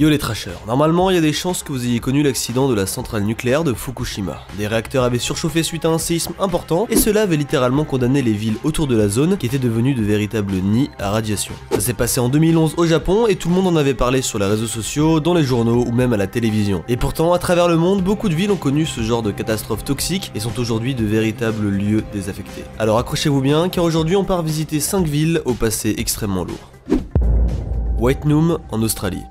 Yo les trashers, normalement il y a des chances que vous ayez connu l'accident de la centrale nucléaire de Fukushima. Des réacteurs avaient surchauffé suite à un séisme important et cela avait littéralement condamné les villes autour de la zone qui étaient devenues de véritables nids à radiation. Ça s'est passé en 2011 au Japon et tout le monde en avait parlé sur les réseaux sociaux, dans les journaux ou même à la télévision. Et pourtant à travers le monde, beaucoup de villes ont connu ce genre de catastrophes toxiques et sont aujourd'hui de véritables lieux désaffectés. Alors accrochez-vous bien car aujourd'hui on part visiter 5 villes au passé extrêmement lourd. Whitenum en Australie.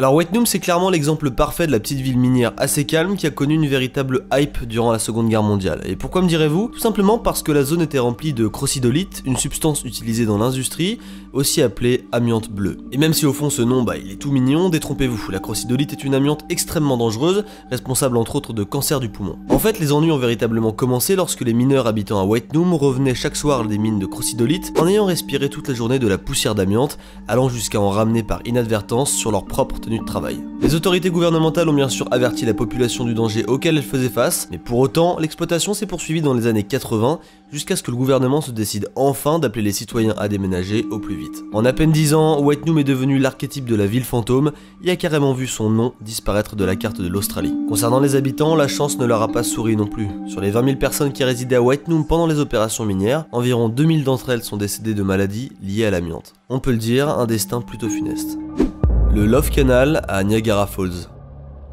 Alors Whitenum c'est clairement l'exemple parfait de la petite ville minière assez calme qui a connu une véritable hype durant la seconde guerre mondiale. Et pourquoi me direz-vous? Tout simplement parce que la zone était remplie de crocydolite, une substance utilisée dans l'industrie, aussi appelée amiante bleue. Et même si au fond ce nom bah, il est tout mignon, détrompez-vous, la crocydolite est une amiante extrêmement dangereuse, responsable entre autres de cancer du poumon. En fait les ennuis ont véritablement commencé lorsque les mineurs habitant à Whitenum revenaient chaque soir des mines de crocydolite en ayant respiré toute la journée de la poussière d'amiante, allant jusqu'à en ramener par inadvertance sur leur propre de travail. Les autorités gouvernementales ont bien sûr averti la population du danger auquel elle faisait face, mais pour autant, l'exploitation s'est poursuivie dans les années 80 jusqu'à ce que le gouvernement se décide enfin d'appeler les citoyens à déménager au plus vite. En à peine 10 ans, Whitenum est devenu l'archétype de la ville fantôme et a carrément vu son nom disparaître de la carte de l'Australie. Concernant les habitants, la chance ne leur a pas souri non plus. Sur les 20 000 personnes qui résidaient à Whitenum pendant les opérations minières, environ 2000 d'entre elles sont décédées de maladies liées à l'amiante. On peut le dire, un destin plutôt funeste. Le Love Canal à Niagara Falls.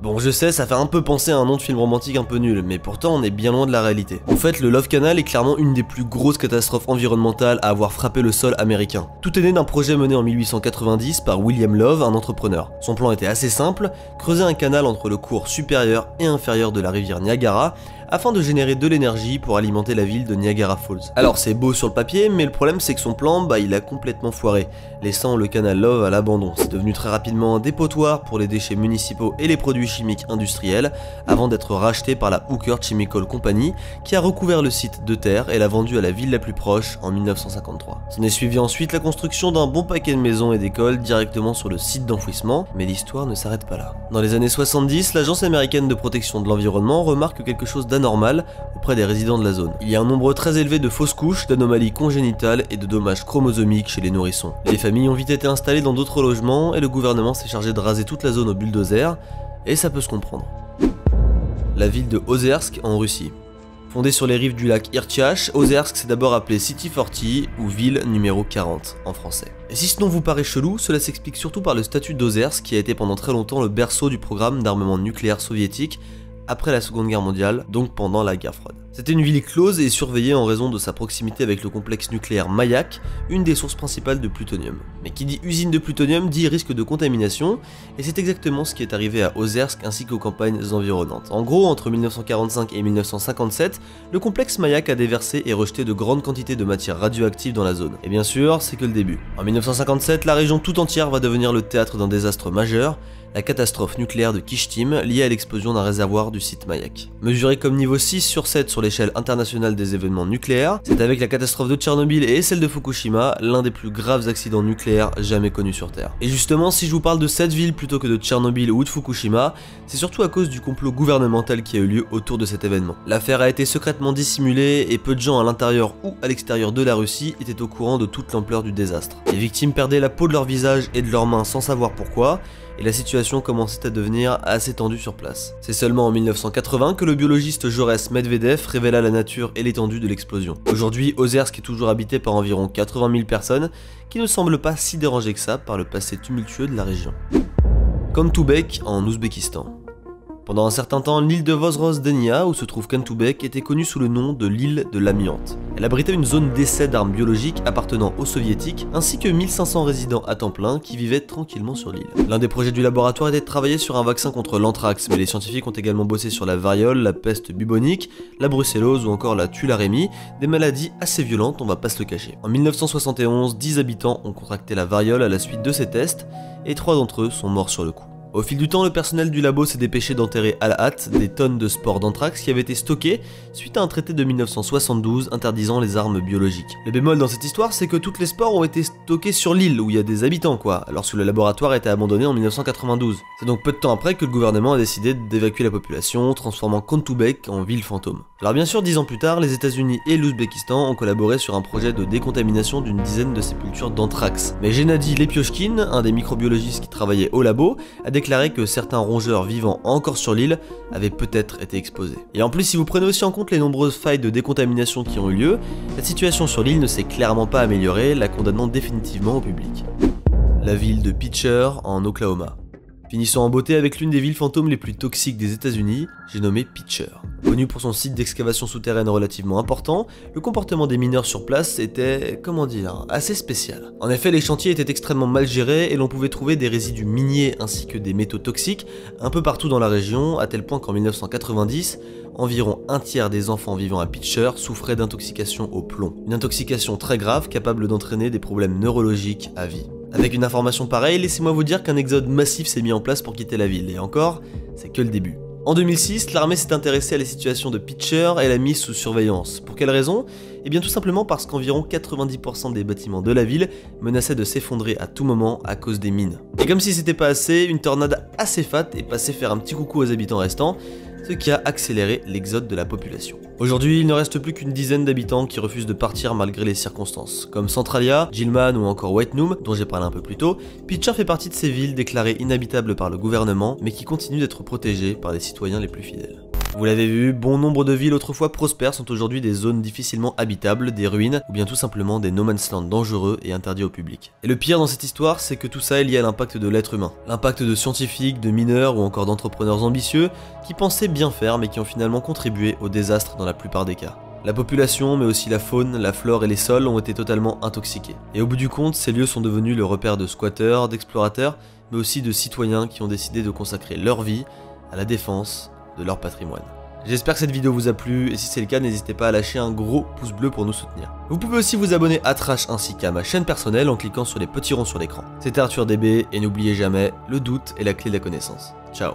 Bon, je sais, ça fait un peu penser à un nom de film romantique un peu nul, mais pourtant on est bien loin de la réalité. En fait, le Love Canal est clairement une des plus grosses catastrophes environnementales à avoir frappé le sol américain. Tout est né d'un projet mené en 1890 par William Love, un entrepreneur. Son plan était assez simple, creuser un canal entre le cours supérieur et inférieur de la rivière Niagara, afin de générer de l'énergie pour alimenter la ville de Niagara Falls. Alors c'est beau sur le papier, mais le problème c'est que son plan, bah il a complètement foiré, laissant le canal Love à l'abandon. C'est devenu très rapidement un dépotoir pour les déchets municipaux et les produits chimiques industriels, avant d'être racheté par la Hooker Chemical Company, qui a recouvert le site de terre et l'a vendu à la ville la plus proche en 1953. S'en est suivi ensuite la construction d'un bon paquet de maisons et d'écoles directement sur le site d'enfouissement, mais l'histoire ne s'arrête pas là. Dans les années 70, l'agence américaine de protection de l'environnement remarque quelque chose normal auprès des résidents de la zone. Il y a un nombre très élevé de fausses couches, d'anomalies congénitales et de dommages chromosomiques chez les nourrissons. Les familles ont vite été installées dans d'autres logements et le gouvernement s'est chargé de raser toute la zone au bulldozer, et ça peut se comprendre. La ville de Ozersk en Russie. Fondée sur les rives du lac Irtyach, Ozersk s'est d'abord appelé City 40 ou ville numéro 40 en français. Et si ce nom vous paraît chelou, cela s'explique surtout par le statut d'Ozersk qui a été pendant très longtemps le berceau du programme d'armement nucléaire soviétique après la Seconde Guerre mondiale, donc pendant la guerre froide. C'était une ville close et surveillée en raison de sa proximité avec le complexe nucléaire Mayak, une des sources principales de plutonium. Mais qui dit usine de plutonium dit risque de contamination, et c'est exactement ce qui est arrivé à Ozersk ainsi qu'aux campagnes environnantes. En gros, entre 1945 et 1957, le complexe Mayak a déversé et rejeté de grandes quantités de matière radioactive dans la zone. Et bien sûr, c'est que le début. En 1957, la région tout entière va devenir le théâtre d'un désastre majeur, la catastrophe nucléaire de Kishtim liée à l'explosion d'un réservoir du site Mayak. Mesuré comme niveau 6 sur 7 sur l'échelle internationale des événements nucléaires, c'est avec la catastrophe de Tchernobyl et celle de Fukushima l'un des plus graves accidents nucléaires jamais connus sur Terre. Et justement, si je vous parle de cette ville plutôt que de Tchernobyl ou de Fukushima, c'est surtout à cause du complot gouvernemental qui a eu lieu autour de cet événement. L'affaire a été secrètement dissimulée et peu de gens à l'intérieur ou à l'extérieur de la Russie étaient au courant de toute l'ampleur du désastre. Les victimes perdaient la peau de leur visage et de leurs mains sans savoir pourquoi, et la situation commençait à devenir assez tendue sur place. C'est seulement en 1980 que le biologiste Jores Medvedev révéla la nature et l'étendue de l'explosion. Aujourd'hui, Ozersk est toujours habité par environ 80 000 personnes qui ne semblent pas si dérangées que ça par le passé tumultueux de la région. Kantubek en Ouzbékistan. Pendant un certain temps, l'île de Vozroz-Denia, où se trouve Kentubek, était connue sous le nom de l'île de l'amiante. Elle abritait une zone d'essai d'armes biologiques appartenant aux soviétiques, ainsi que 1500 résidents à temps plein qui vivaient tranquillement sur l'île. L'un des projets du laboratoire était de travailler sur un vaccin contre l'anthrax, mais les scientifiques ont également bossé sur la variole, la peste bubonique, la brucellose ou encore la tularemie, des maladies assez violentes, on va pas se le cacher. En 1971, 10 habitants ont contracté la variole à la suite de ces tests, et 3 d'entre eux sont morts sur le coup. Au fil du temps, le personnel du labo s'est dépêché d'enterrer à la hâte des tonnes de spores d'anthrax qui avaient été stockées suite à un traité de 1972 interdisant les armes biologiques. Le bémol dans cette histoire, c'est que toutes les spores ont été stockées sur l'île où il y a des habitants quoi, lorsque le laboratoire a été abandonné en 1992. C'est donc peu de temps après que le gouvernement a décidé d'évacuer la population, transformant Kontubek en ville fantôme. Alors bien sûr, dix ans plus tard, les États-Unis et l'Ouzbékistan ont collaboré sur un projet de décontamination d'une dizaine de sépultures d'anthrax. Mais Gennady Lepiochkin, un des microbiologistes qui travaillait au labo, a déclaré que certains rongeurs vivant encore sur l'île avaient peut-être été exposés. Et en plus, si vous prenez aussi en compte les nombreuses failles de décontamination qui ont eu lieu, la situation sur l'île ne s'est clairement pas améliorée, la condamnant définitivement au public. La ville de Pitcher en Oklahoma. Finissons en beauté avec l'une des villes fantômes les plus toxiques des États-Unis, j'ai nommé Pitcher. Connu pour son site d'excavation souterraine relativement important, le comportement des mineurs sur place était, comment dire, assez spécial. En effet, les chantiers étaient extrêmement mal gérés et l'on pouvait trouver des résidus miniers ainsi que des métaux toxiques un peu partout dans la région, à tel point qu'en 1990, environ un tiers des enfants vivant à Pitcher souffraient d'intoxication au plomb. Une intoxication très grave capable d'entraîner des problèmes neurologiques à vie. Avec une information pareille, laissez-moi vous dire qu'un exode massif s'est mis en place pour quitter la ville, et encore, c'est que le début. En 2006, l'armée s'est intéressée à la situation de Pitcher et l'a mise sous surveillance. Pour quelle raison? Eh bien tout simplement parce qu'environ 90% des bâtiments de la ville menaçaient de s'effondrer à tout moment à cause des mines. Et comme si c'était pas assez, une tornade assez fat est passée faire un petit coucou aux habitants restants, ce qui a accéléré l'exode de la population. Aujourd'hui, il ne reste plus qu'une dizaine d'habitants qui refusent de partir malgré les circonstances. Comme Centralia, Gilman ou encore Whitenoom, dont j'ai parlé un peu plus tôt, Pitcher fait partie de ces villes déclarées inhabitables par le gouvernement, mais qui continuent d'être protégées par les citoyens les plus fidèles. Vous l'avez vu, bon nombre de villes autrefois prospères sont aujourd'hui des zones difficilement habitables, des ruines, ou bien tout simplement des no man's land dangereux et interdits au public. Et le pire dans cette histoire, c'est que tout ça est lié à l'impact de l'être humain. L'impact de scientifiques, de mineurs ou encore d'entrepreneurs ambitieux qui pensaient bien faire mais qui ont finalement contribué au désastre dans la plupart des cas. La population, mais aussi la faune, la flore et les sols ont été totalement intoxiqués. Et au bout du compte, ces lieux sont devenus le repère de squatteurs, d'explorateurs, mais aussi de citoyens qui ont décidé de consacrer leur vie à la défense de leur patrimoine. J'espère que cette vidéo vous a plu et si c'est le cas n'hésitez pas à lâcher un gros pouce bleu pour nous soutenir. Vous pouvez aussi vous abonner à Trash ainsi qu'à ma chaîne personnelle en cliquant sur les petits ronds sur l'écran. C'était Arthur DB et n'oubliez jamais, le doute est la clé de la connaissance. Ciao